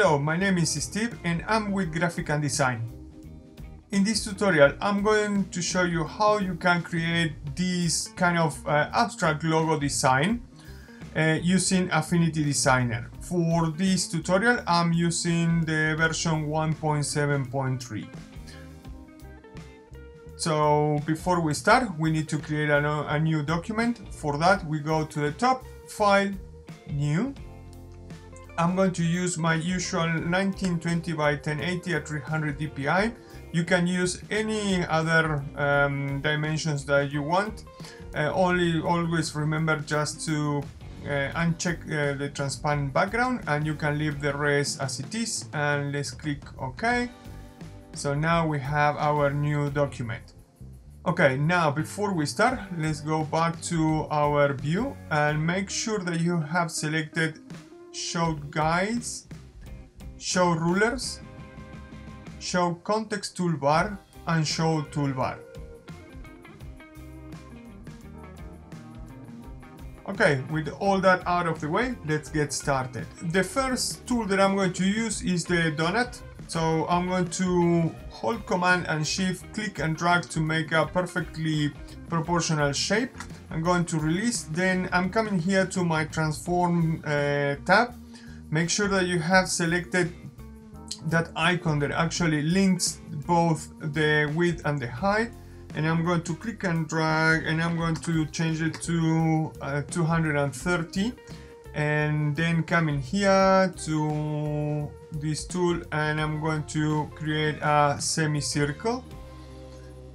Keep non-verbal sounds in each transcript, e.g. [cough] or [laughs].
Hello, my name is Steve and I'm with Graphic and Design. In this tutorial, I'm going to show you how you can create this kind of uh, abstract logo design uh, using Affinity Designer. For this tutorial, I'm using the version 1.7.3. So before we start, we need to create a, a new document. For that, we go to the top, File, New, I'm going to use my usual 1920 by 1080 at 300 dpi. You can use any other um, dimensions that you want. Uh, only always remember just to uh, uncheck uh, the transparent background and you can leave the rest as it is and let's click OK. So now we have our new document. Okay, now before we start, let's go back to our view and make sure that you have selected show guides, show rulers, show context toolbar, and show toolbar. Okay, with all that out of the way, let's get started. The first tool that I'm going to use is the donut. So I'm going to hold command and shift, click and drag to make a perfectly proportional shape. I'm going to release, then I'm coming here to my transform uh, tab. Make sure that you have selected that icon that actually links both the width and the height and I'm going to click and drag and I'm going to change it to uh, 230 and then come in here to this tool and I'm going to create a semicircle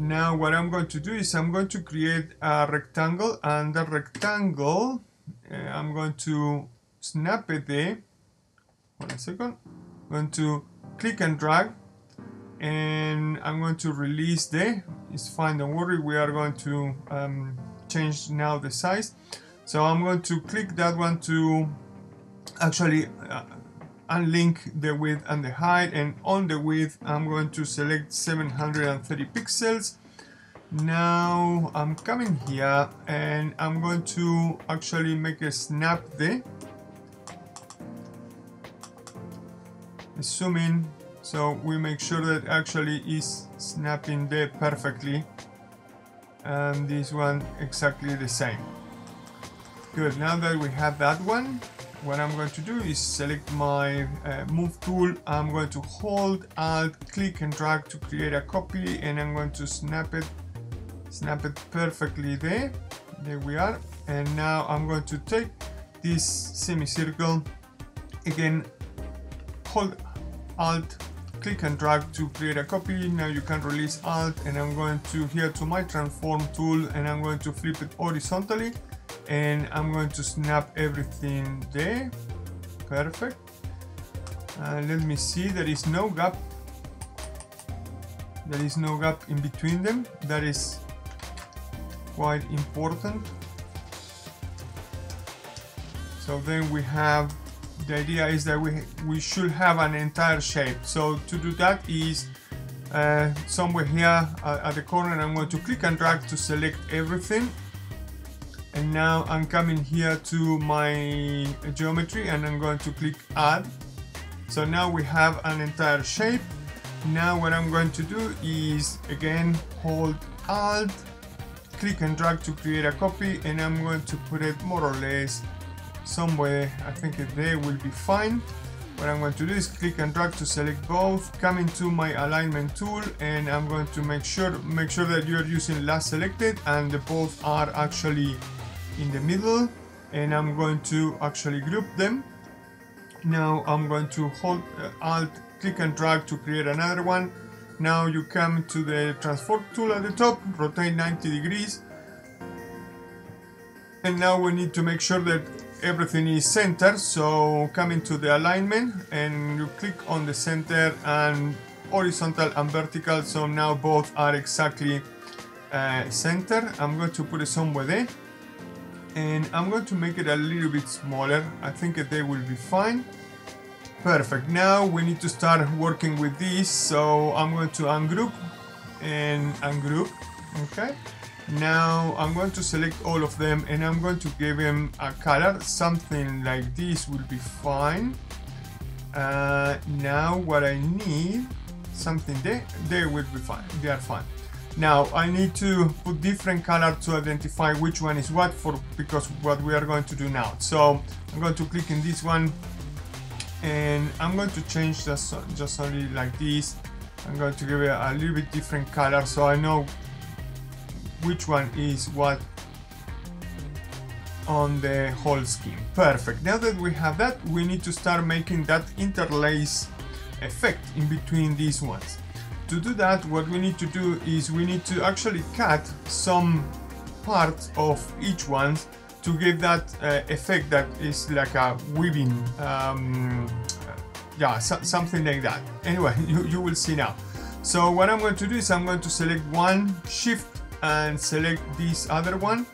now what I'm going to do is I'm going to create a rectangle and the rectangle uh, I'm going to snap it there. A second. I'm going to click and drag and I'm going to release there it's fine don't worry we are going to um, change now the size. So I'm going to click that one to actually uh, unlink the width and the height and on the width I'm going to select 730 pixels. Now I'm coming here and I'm going to actually make a snap there zoom in so we make sure that actually is snapping there perfectly and this one exactly the same. Good now that we have that one what I'm going to do is select my uh, move tool. I'm going to hold alt click and drag to create a copy and I'm going to snap it snap it perfectly there. There we are. And now I'm going to take this semicircle. Again hold alt click and drag to create a copy. Now you can release alt and I'm going to here to my transform tool and I'm going to flip it horizontally and I'm going to snap everything there. Perfect. Uh, let me see. There is no gap. There is no gap in between them. That is quite important. So then we have the idea is that we we should have an entire shape. So to do that is uh, somewhere here uh, at the corner I'm going to click and drag to select everything and now I'm coming here to my geometry and I'm going to click add. So now we have an entire shape. Now what I'm going to do is again hold alt click and drag to create a copy and I'm going to put it more or less somewhere. I think there will be fine. What I'm going to do is click and drag to select both come into my alignment tool and I'm going to make sure make sure that you're using last selected and the both are actually in the middle and I'm going to actually group them. Now I'm going to hold uh, alt click and drag to create another one. Now you come to the transform tool at the top rotate 90 degrees. And now we need to make sure that everything is centered so come into the alignment and you click on the center and horizontal and vertical so now both are exactly uh, center I'm going to put it somewhere there and I'm going to make it a little bit smaller. I think they will be fine. Perfect. Now we need to start working with this. So I'm going to ungroup and ungroup. Okay. Now I'm going to select all of them and I'm going to give them a color. Something like this will be fine. Uh, now what I need something there they will be fine. They are fine now I need to put different color to identify which one is what for because what we are going to do now so I'm going to click in this one and I'm going to change just just only like this I'm going to give it a little bit different color so I know which one is what on the whole scheme. Perfect. Now that we have that, we need to start making that interlace effect in between these ones. To do that, what we need to do is we need to actually cut some parts of each one to give that uh, effect that is like a weaving, um, yeah, so, something like that. Anyway, [laughs] you, you will see now. So what I'm going to do is I'm going to select one, shift and select this other one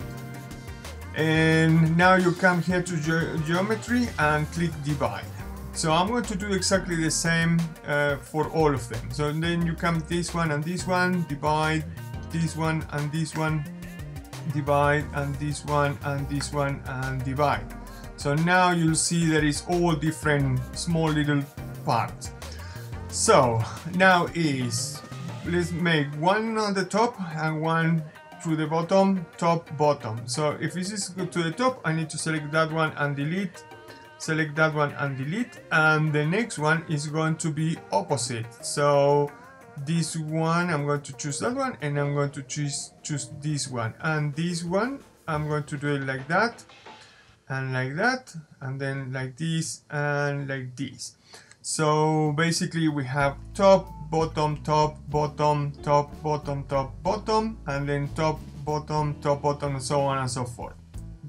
and now you come here to ge geometry and click divide so I'm going to do exactly the same uh, for all of them. So then you come this one and this one divide this one and this one divide and this one and this one and divide. So now you'll see there is all different small little parts. So now is let's make one on the top and one to the bottom, top, bottom. So if this is to the top, I need to select that one and delete, select that one and delete. And the next one is going to be opposite. So this one, I'm going to choose that one and I'm going to choose, choose this one. And this one, I'm going to do it like that and like that and then like this and like this. So basically we have top, bottom, top, bottom, top, bottom, top, bottom, and then top, bottom, top, bottom, and so on and so forth.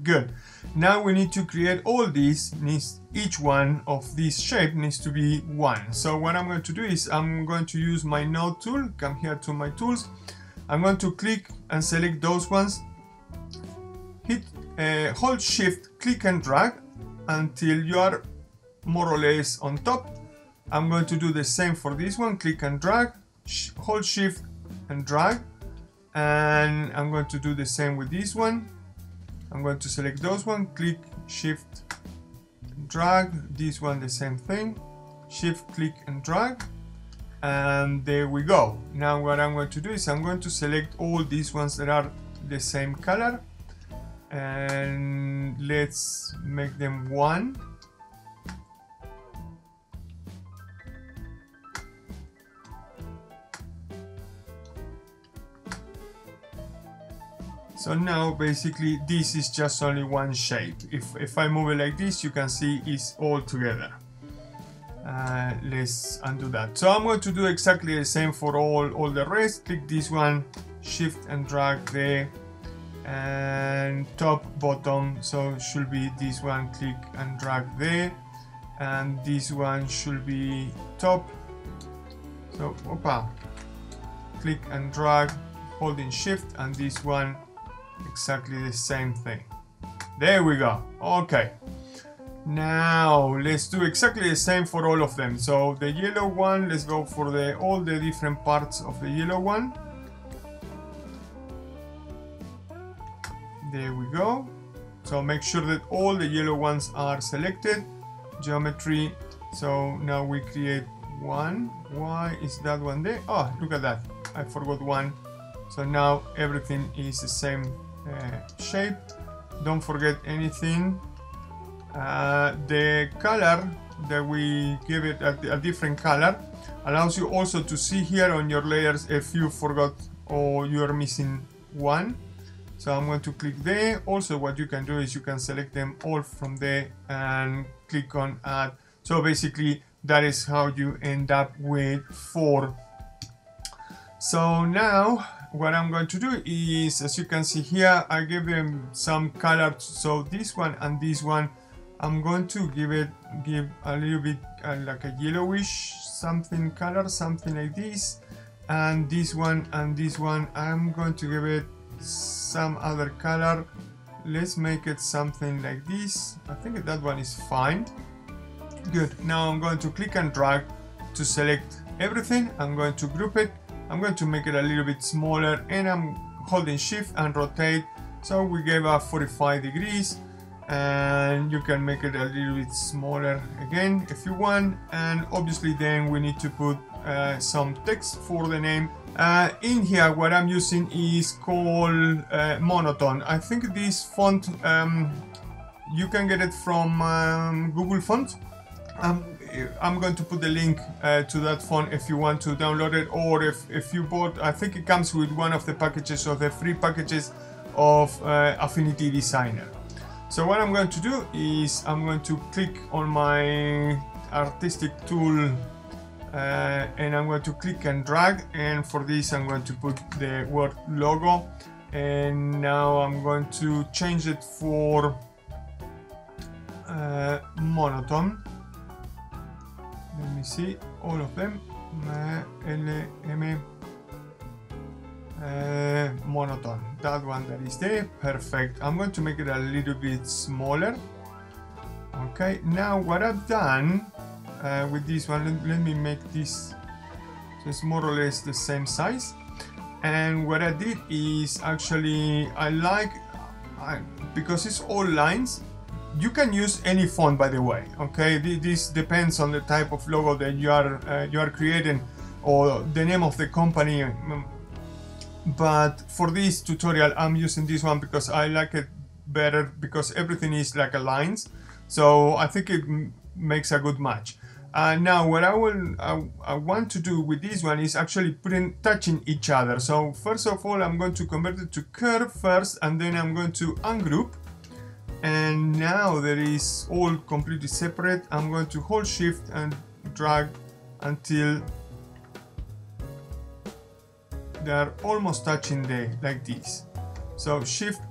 Good. Now we need to create all these, needs, each one of these shape needs to be one. So what I'm going to do is I'm going to use my node tool, come here to my tools. I'm going to click and select those ones. Hit, uh, hold shift, click and drag until you are more or less on top I'm going to do the same for this one click and drag sh hold shift and drag and I'm going to do the same with this one I'm going to select those one click shift drag this one the same thing shift click and drag and there we go. Now what I'm going to do is I'm going to select all these ones that are the same color and let's make them one So now basically this is just only one shape. If, if I move it like this, you can see it's all together. Uh, let's undo that. So I'm going to do exactly the same for all, all the rest. Click this one, shift and drag there and top bottom so should be this one click and drag there and this one should be top so opa click and drag holding shift and this one exactly the same thing. There we go. Okay. Now let's do exactly the same for all of them. So the yellow one, let's go for the all the different parts of the yellow one. There we go. So make sure that all the yellow ones are selected. Geometry. So now we create one. Why is that one there? Oh, look at that. I forgot one. So now everything is the same shape don't forget anything. Uh, the color that we give it a, a, different color allows you also to see here on your layers if you forgot or you're missing one. So I'm going to click there. Also what you can do is you can select them all from there and click on add. So basically that is how you end up with four. So now what I'm going to do is, as you can see here, I give them some color. So this one and this one, I'm going to give it, give a little bit uh, like a yellowish something color, something like this. And this one and this one, I'm going to give it some other color. Let's make it something like this. I think that one is fine. Good. Now I'm going to click and drag to select everything. I'm going to group it I'm going to make it a little bit smaller and I'm holding shift and rotate. So we gave a 45 degrees and you can make it a little bit smaller again if you want. And obviously then we need to put uh, some text for the name. Uh, in here what I'm using is called uh, Monoton I think this font um, you can get it from um, Google Font I'm, I'm going to put the link uh, to that font if you want to download it or if, if you bought I think it comes with one of the packages of the free packages of uh, Affinity Designer. So what I'm going to do is I'm going to click on my artistic tool uh, and I'm going to click and drag and for this I'm going to put the word logo and now I'm going to change it for uh, Monoton let me see all of them L, M, uh, Monoton that one that is there perfect. I'm going to make it a little bit smaller. Okay now what I've done uh, with this one let, let, me make this it's more or less the same size. And what I did is actually I like I, because it's all lines you can use any font by the way okay? This depends on the type of logo that you are uh, you are creating or the name of the company. Um, but for this tutorial I'm using this one because I like it better because everything is like a lines. So I think it makes a good match. Uh, now what I will uh, I want to do with this one is actually putting touching each other. So first of all I'm going to convert it to curve first and then I'm going to ungroup and now that is all completely separate I'm going to hold shift and drag until they are almost touching the like this. So shift.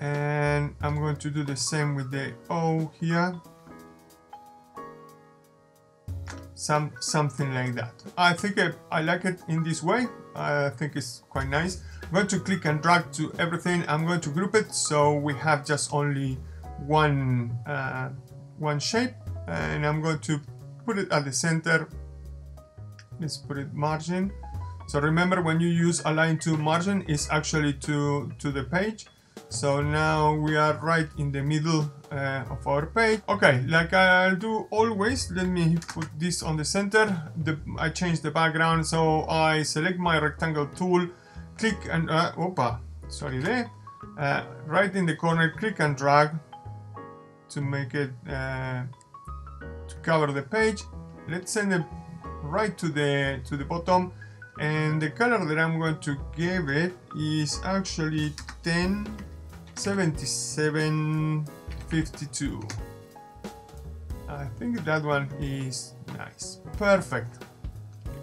And I'm going to do the same with the O here some something like that. I think I, I like it in this way. I think it's quite nice. I'm going to click and drag to everything. I'm going to group it. So we have just only one uh, one shape and I'm going to put it at the center. Let's put it margin. So remember when you use align to margin is actually to to the page so now we are right in the middle uh, of our page. Okay like I'll do always let me put this on the center. The, I change the background so I select my rectangle tool click and uh, opa sorry there. Uh, right in the corner click and drag to make it uh, to cover the page. Let's send it right to the to the bottom. And the color that I'm going to give it is actually 10 77 52 I think that one is nice perfect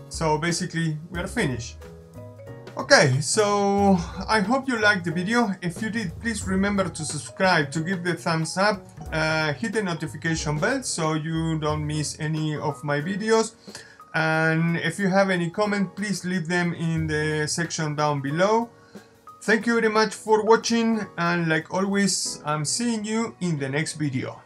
so basically we are finished Okay, so I hope you liked the video. If you did, please remember to subscribe, to give the thumbs up, uh, hit the notification bell so you don't miss any of my videos. And if you have any comment, please leave them in the section down below. Thank you very much for watching and like always, I'm seeing you in the next video.